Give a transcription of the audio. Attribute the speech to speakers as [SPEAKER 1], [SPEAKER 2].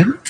[SPEAKER 1] Đến